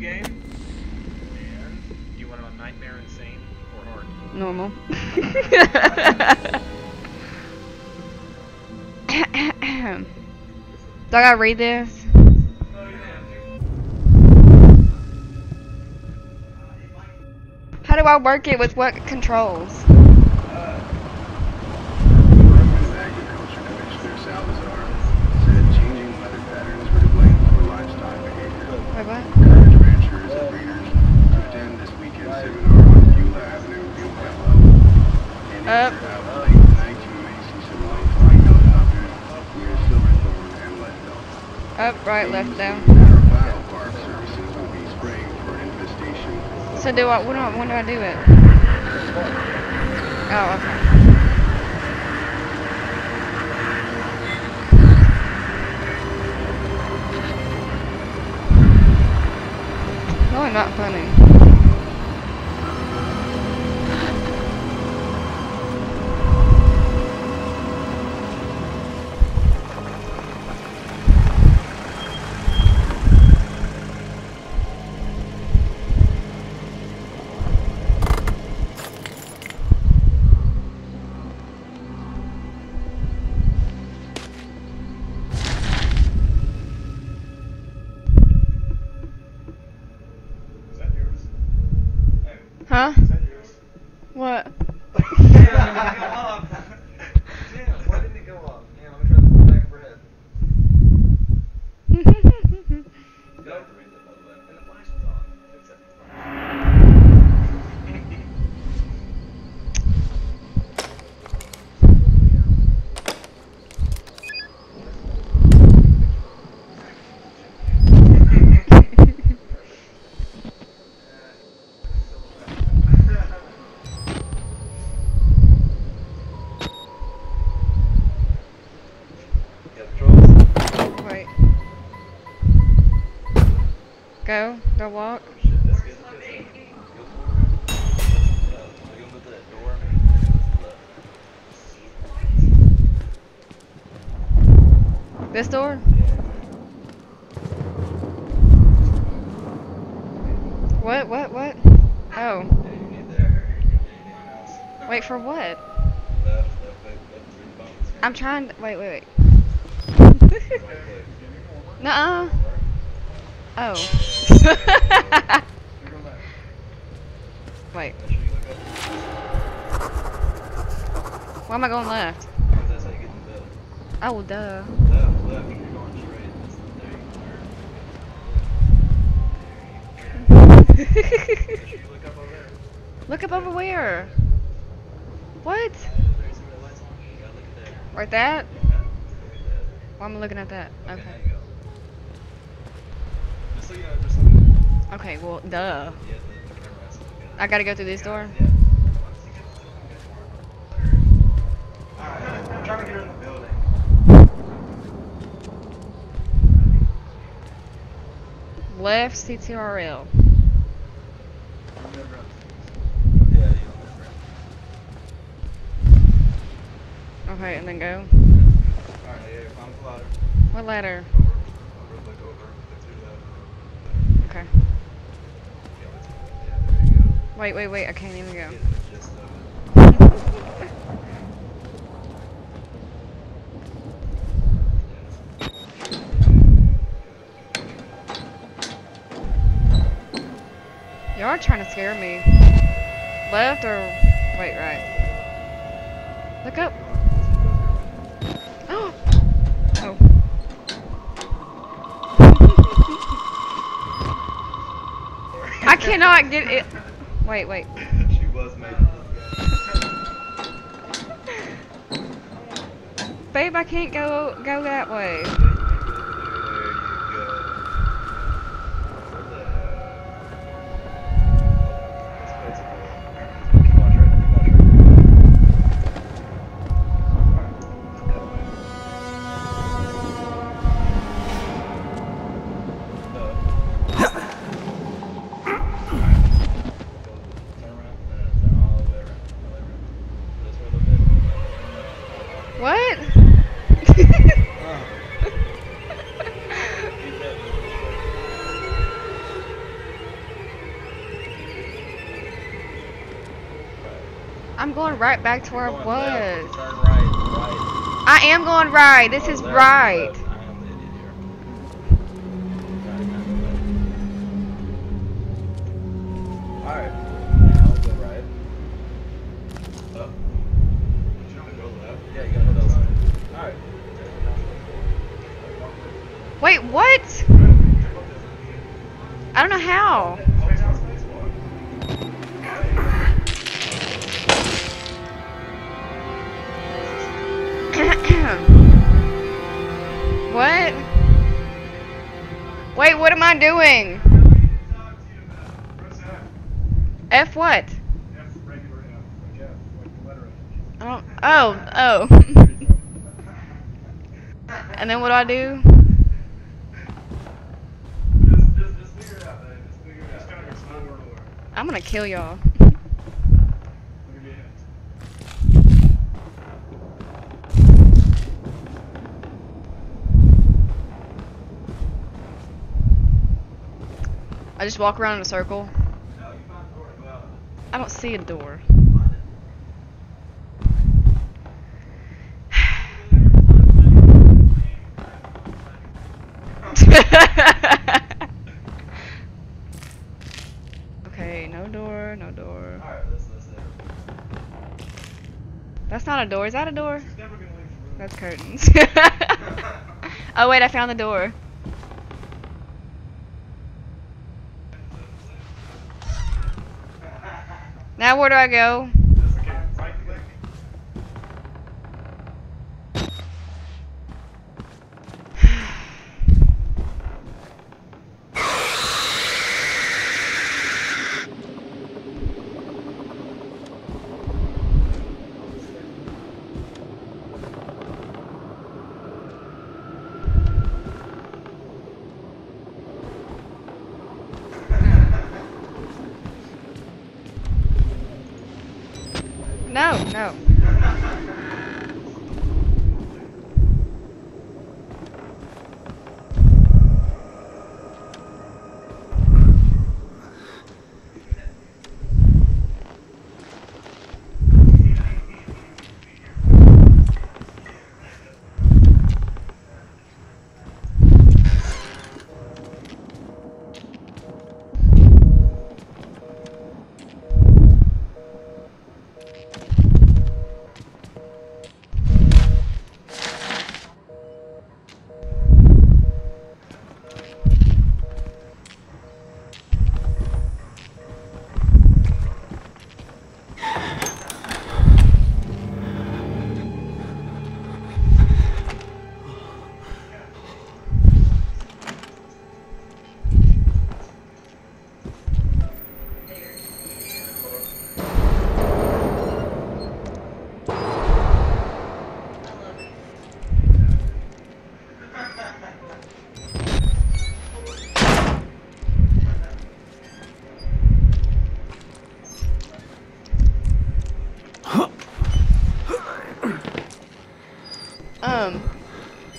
game. And you want nightmare insane or hard? Normal. Do I gotta read this? How do I work it with what controls? Agriculture be spraying for an infestation. So do I, do I, when do I do it? Oh, okay. No, I'm not funny. Go. Go walk. This door? What? What? What? Oh. Wait for what? I'm trying. To, wait, wait, wait. Nuh-uh. Oh. wait. Why am I going left? Oh, duh. Look up over where? What? Right that? Why am I looking at that? Okay. Okay, well, duh. I gotta go through this door? Left CTRL. Okay, and then go. What ladder? Okay. Yeah, that's, yeah, there you go. Wait, wait, wait, I can't even go. You are trying to scare me. Left or wait, right? Look up. Oh. I cannot get it. Wait, wait. she was making Babe, I can't go go that way. I'm going right back to where I was. left, Turn right, right. I am going right. This Oh, is left, right. left. I am the idiot here. Right, right, right. Alright. Now go right. Up. You gotta go left. Yeah, you gotta go left. Alright. Wait, what? I don't know how. What am I doing? F what? Don't. Oh, oh. and then what do I do? I'm gonna kill y'all. I just walk around in a circle. I don't see a door. okay, no door, no door. Alright, let's, let's, That's not a door. Is that a door? That's curtains. oh wait, I found the door. Now where do I go? No, no.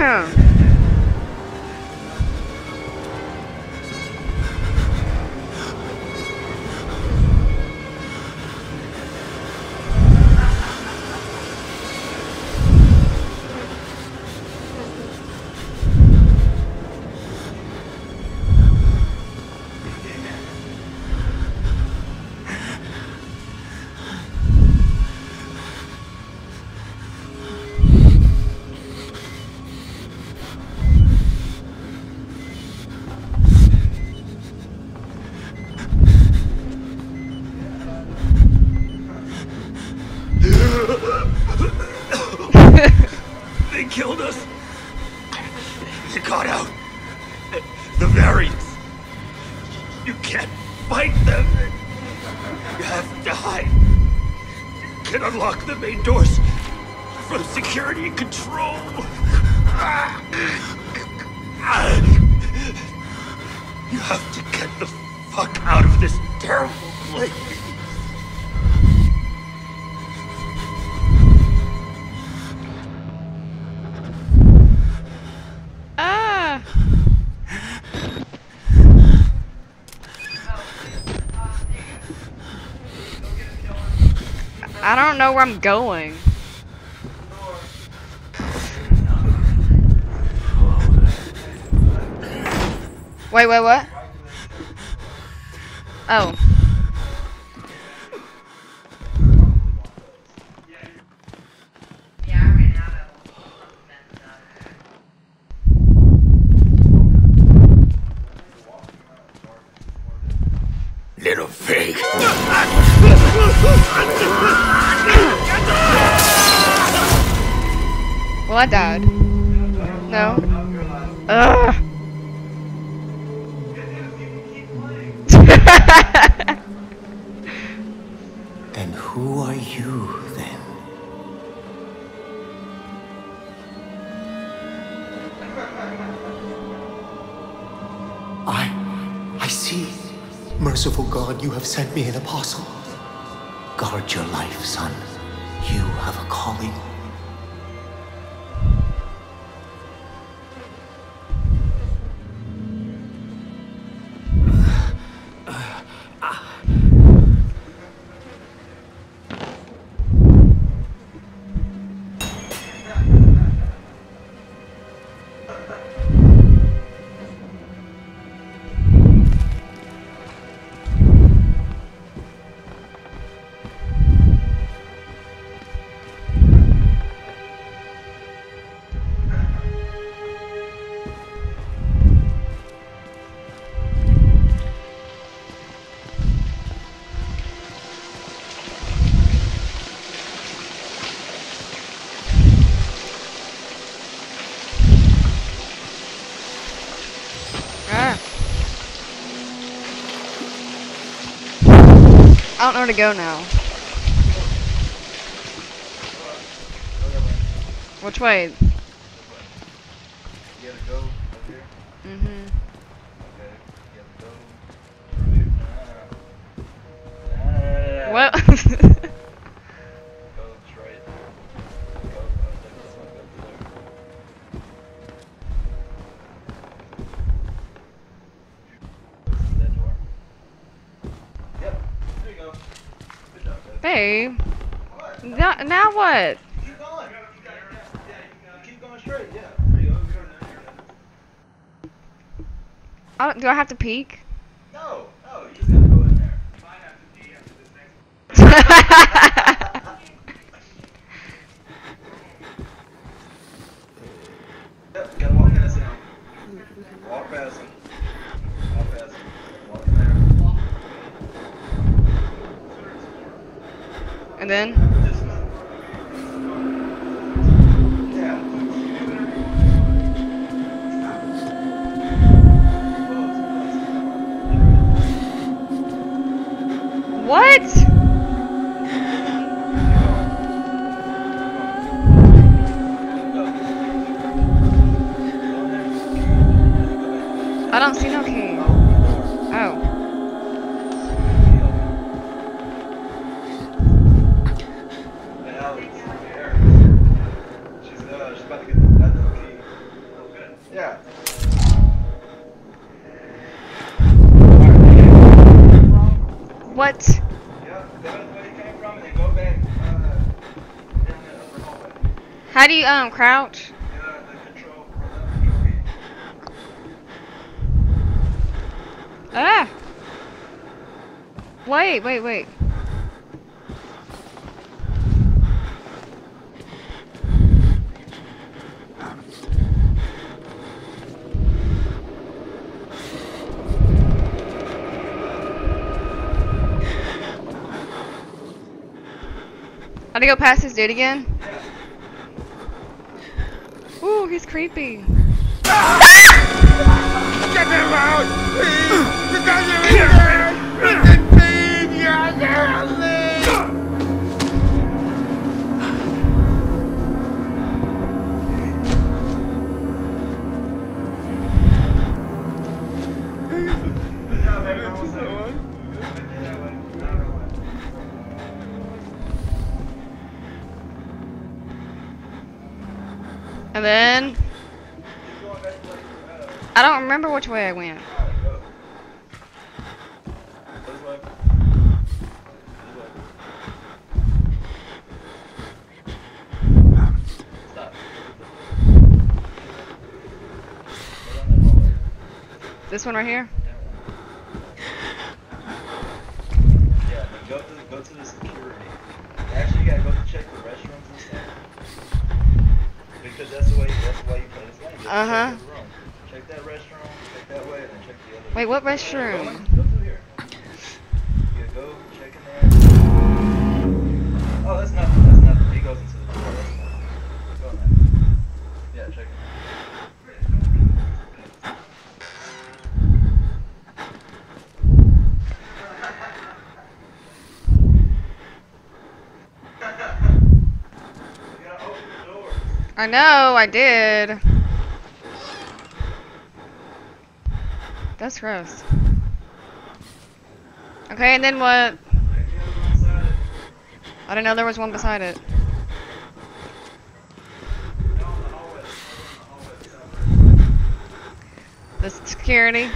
Ahem. I don't know where I'm going. Wait, wait, what? Oh. I died. No. Ugh. And who are you then? I, I see. Merciful God, you have sent me an apostle. Guard your life, son. You have a calling. I don't know where to go now. Which way? You gotta go over here. Mm-hmm. Okay. You gotta go. What? Now, now what? Keep going. Keep going straight. Yeah. There you go. I don't, do I have to peek? Um crouch? Ah. Wait, wait, wait. How to go past this dude again? He's creepy. And then Keep going back to where you were at. I don't remember which way I went. This one right here. Yeah, go to go to the security. Actually, you gotta go to check the restrooms and stuff. Because that's the way that's the way you play this game. You Uh-huh. Check, check that restroom, check that way, and then check the other. Wait, what Go, restroom? go through here. Yeah, go check in there. Oh, that's nothing. That's nothing. He goes into the door. That's nothing. Go in there. Yeah, check. it. You gotta open the door. I know, I did. That's gross. Okay, and then what? I didn't know there was one beside it. The security.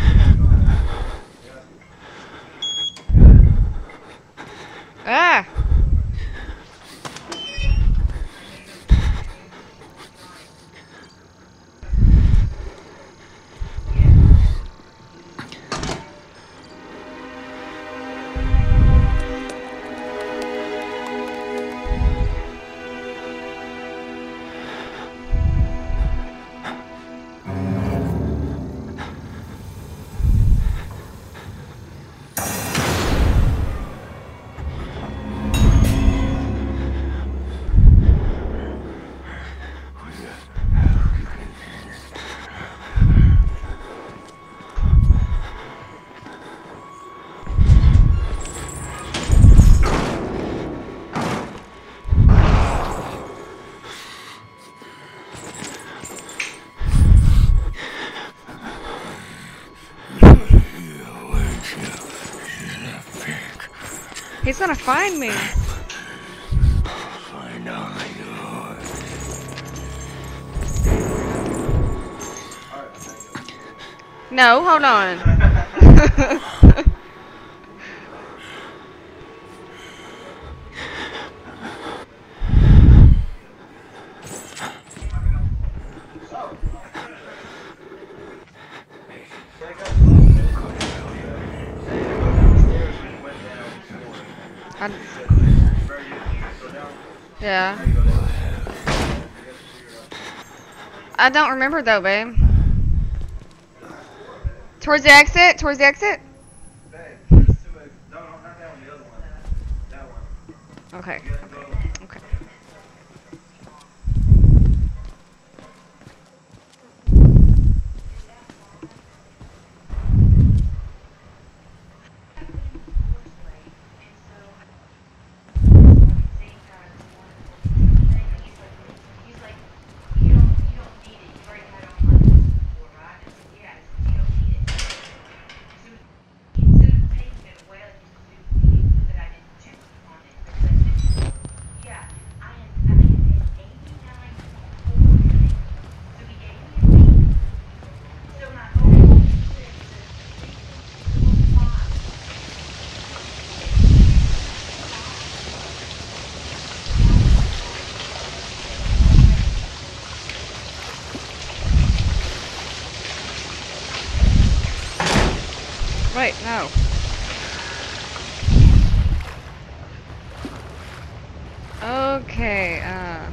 He's gonna find me. Find. No, hold on. I, yeah. I don't remember though, babe. Towards the exit? Towards the exit? Okay. Okay. Okay. Wait, no. Okay, uh.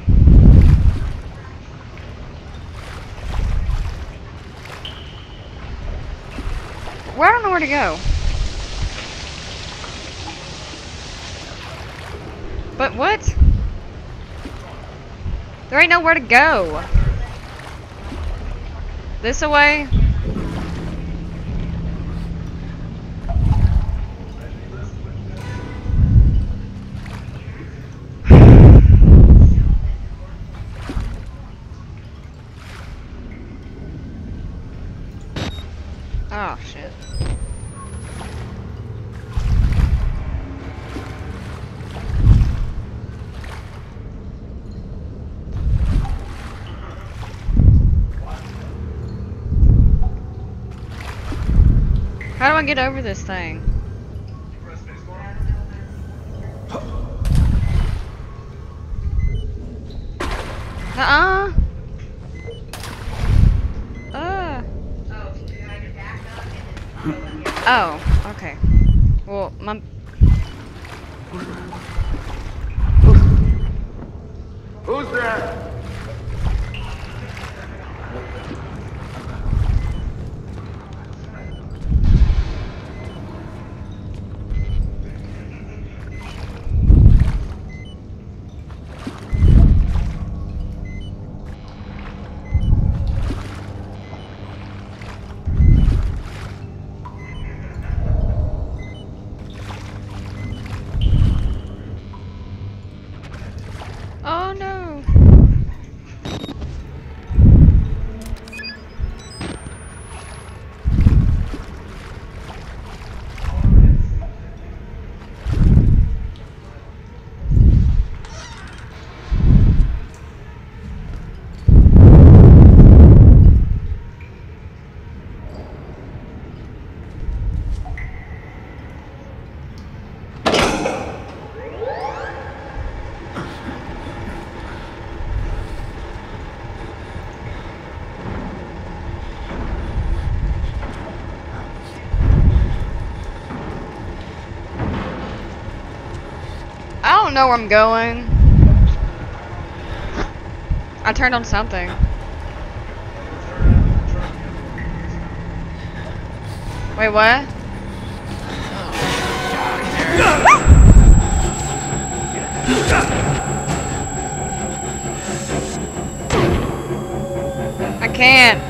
Well, I don't know where to go. But what? There ain't nowhere to go. This away? Oh shit. How do I get over this thing? Uh-uh. Uh. Oh, okay. Well, my Who's there? Don't know where I'm going. I turned on something. Wait, what? I can't.